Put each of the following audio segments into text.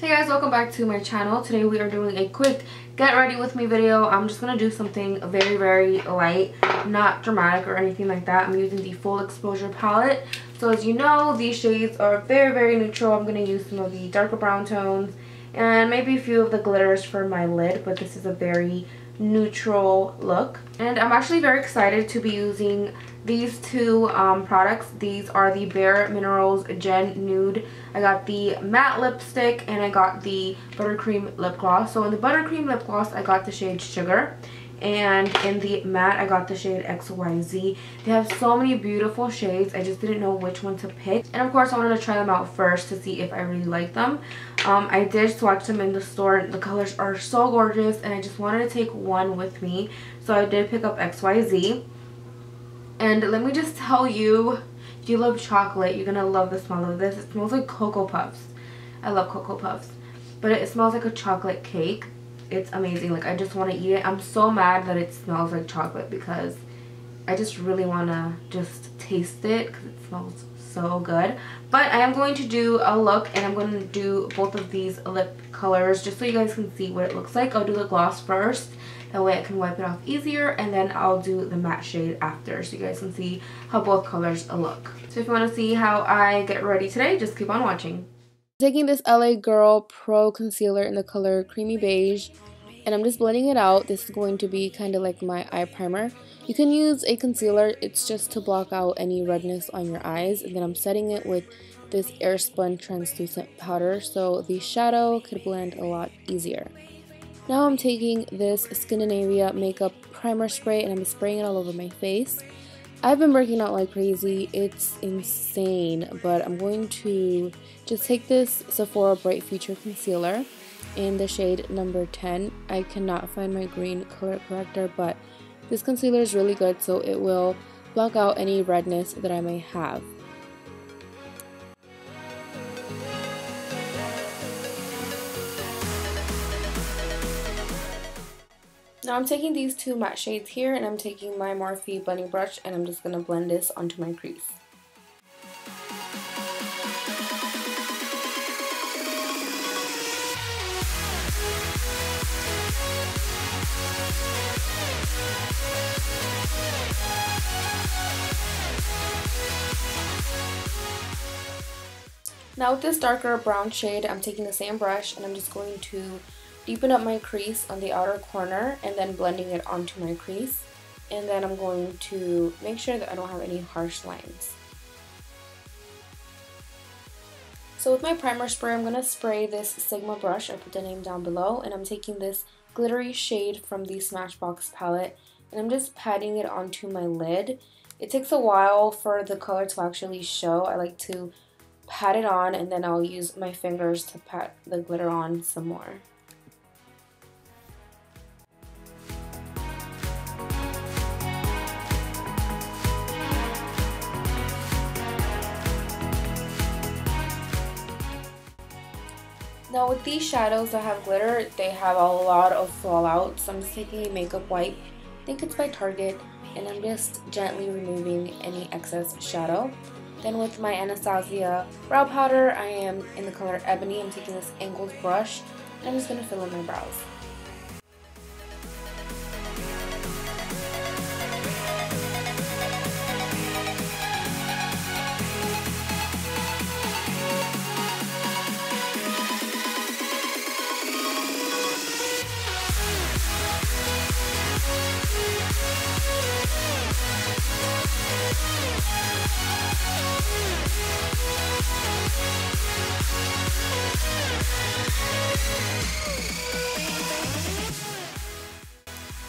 Hey guys, welcome back to my channel. Today we are doing a quick get ready with me video. I'm just going to do something very, very light, not dramatic or anything like that. I'm using the Full Exposure palette. So as you know, these shades are very, very neutral. I'm going to use some of the darker brown tones and maybe a few of the glitters for my lid, but this is a very neutral look. And I'm actually very excited to be using these two um, products. These are the Bare Minerals Gen Nude. I got the matte lipstick and I got the Buttercream lip gloss. So in the Buttercream lip gloss, I got the shade Sugar. And in the matte, I got the shade XYZ. They have so many beautiful shades. I just didn't know which one to pick. And of course, I wanted to try them out first to see if I really like them. Um, I did swatch them in the store. The colors are so gorgeous and I just wanted to take one with me. So I did pick up XYZ. And let me just tell you, if you love chocolate, you're going to love the smell of this. It smells like Cocoa Puffs. I love Cocoa Puffs. But it smells like a chocolate cake. It's amazing. Like, I just want to eat it. I'm so mad that it smells like chocolate because I just really want to just taste it because it smells so good. But I am going to do a look and I'm going to do both of these lip colors just so you guys can see what it looks like. I'll do the gloss first that way I can wipe it off easier and then I'll do the matte shade after so you guys can see how both colors look. So if you want to see how I get ready today, just keep on watching. Taking this LA Girl Pro Concealer in the color Creamy Beige and I'm just blending it out. This is going to be kind of like my eye primer. You can use a concealer, it's just to block out any redness on your eyes and then I'm setting it with this Airspun translucent powder so the shadow could blend a lot easier. Now I'm taking this Skindinavia makeup primer spray and I'm spraying it all over my face. I've been working out like crazy. It's insane, but I'm going to just take this Sephora Bright Future Concealer in the shade number 10. I cannot find my green color corrector, but this concealer is really good, so it will block out any redness that I may have. Now I'm taking these two matte shades here and I'm taking my Morphe Bunny brush and I'm just going to blend this onto my crease. Now with this darker brown shade, I'm taking the same brush and I'm just going to deepen up my crease on the outer corner and then blending it onto my crease. And then I'm going to make sure that I don't have any harsh lines. So with my primer spray, I'm going to spray this Sigma brush. I put the name down below. And I'm taking this glittery shade from the Smashbox palette. And I'm just patting it onto my lid. It takes a while for the color to actually show. I like to pat it on and then I'll use my fingers to pat the glitter on some more. Now with these shadows that have glitter, they have a lot of fallout. So I'm just taking a makeup wipe, I think it's by Target, and I'm just gently removing any excess shadow. Then with my Anastasia brow powder, I am in the color Ebony. I'm taking this angled brush, and I'm just going to fill in my brows.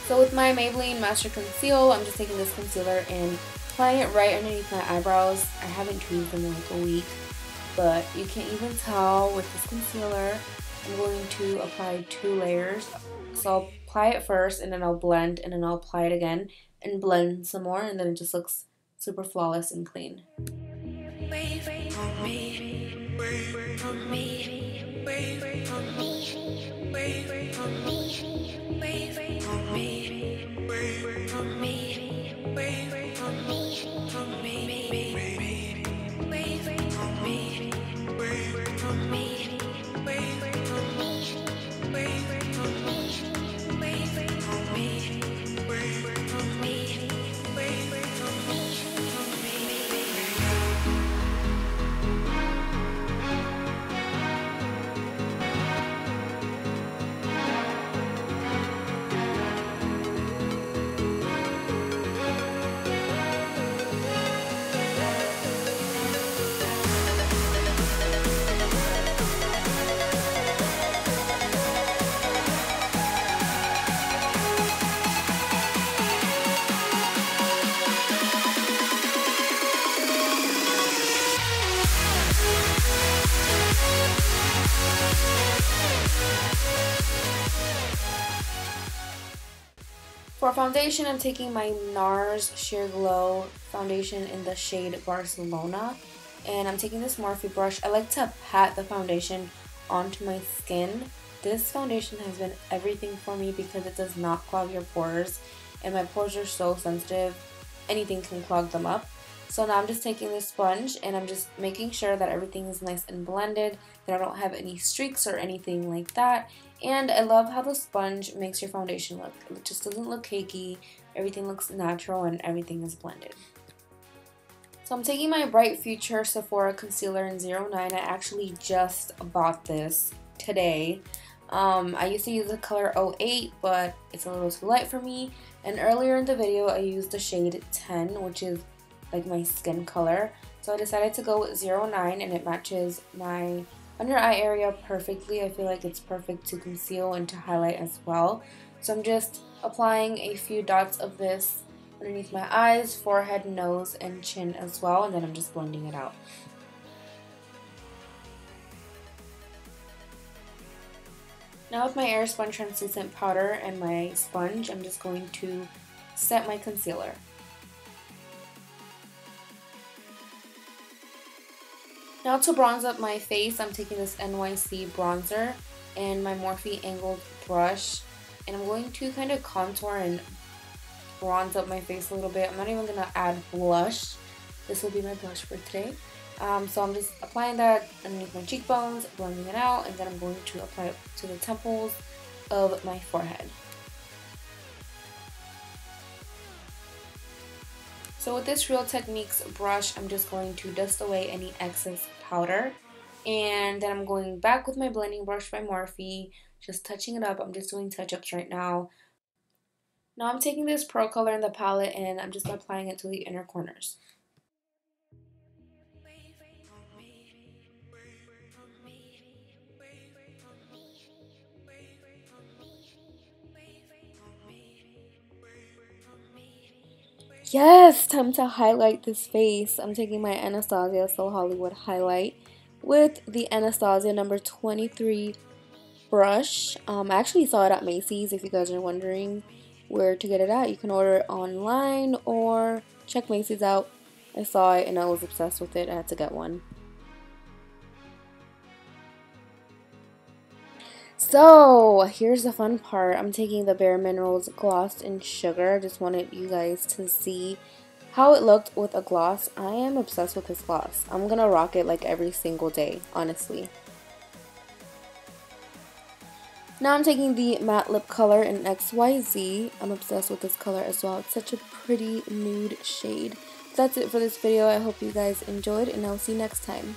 So with my Maybelline Master Conceal, I'm just taking this concealer and applying it right underneath my eyebrows. I haven't tweezed them in like a week, but you can't even tell with this concealer. I'm going to apply two layers. So I'll apply it first and then I'll blend and then I'll apply it again and blend some more and then it just looks super flawless and clean. Wait. Wait. Wait. Wait. Foundation, I'm taking my NARS Sheer Glow foundation in the shade Barcelona. And I'm taking this Morphe brush. I like to pat the foundation onto my skin. This foundation has been everything for me because it does not clog your pores. And my pores are so sensitive, anything can clog them up. So now I'm just taking this sponge and I'm just making sure that everything is nice and blended, that I don't have any streaks or anything like that. And I love how the sponge makes your foundation look. It just doesn't look cakey, everything looks natural and everything is blended. So I'm taking my Bright Future Sephora Concealer in 09. I actually just bought this today. Um, I used to use the color 08, but it's a little too light for me. And earlier in the video, I used the shade 10, which is like my skin color. So I decided to go with 09 and it matches my under eye area perfectly. I feel like it's perfect to conceal and to highlight as well. So I'm just applying a few dots of this underneath my eyes, forehead, nose, and chin as well. And then I'm just blending it out. Now with my Airspun translucent powder and my sponge, I'm just going to set my concealer. Now to bronze up my face, I'm taking this NYC bronzer and my Morphe angled brush. And I'm going to kind of contour and bronze up my face a little bit. I'm not even going to add blush. This will be my blush for today. Um, so I'm just applying that underneath my cheekbones, blending it out, and then I'm going to apply it to the temples of my forehead. So with this Real Techniques brush, I'm just going to dust away any excess powder. And then I'm going back with my blending brush by Morphe, just touching it up. I'm just doing touch-ups right now. Now I'm taking this pearl Color in the palette and I'm just applying it to the inner corners. Yes, time to highlight this face. I'm taking my Anastasia So Hollywood highlight with the Anastasia number 23 brush. Um, I actually saw it at Macy's if you guys are wondering where to get it at. You can order it online or check Macy's out. I saw it and I was obsessed with it. I had to get one. So, here's the fun part. I'm taking the Bare Minerals Gloss in Sugar. I just wanted you guys to see how it looked with a gloss. I am obsessed with this gloss. I'm going to rock it like every single day, honestly. Now I'm taking the matte lip color in XYZ. I'm obsessed with this color as well. It's such a pretty nude shade. That's it for this video. I hope you guys enjoyed and I'll see you next time.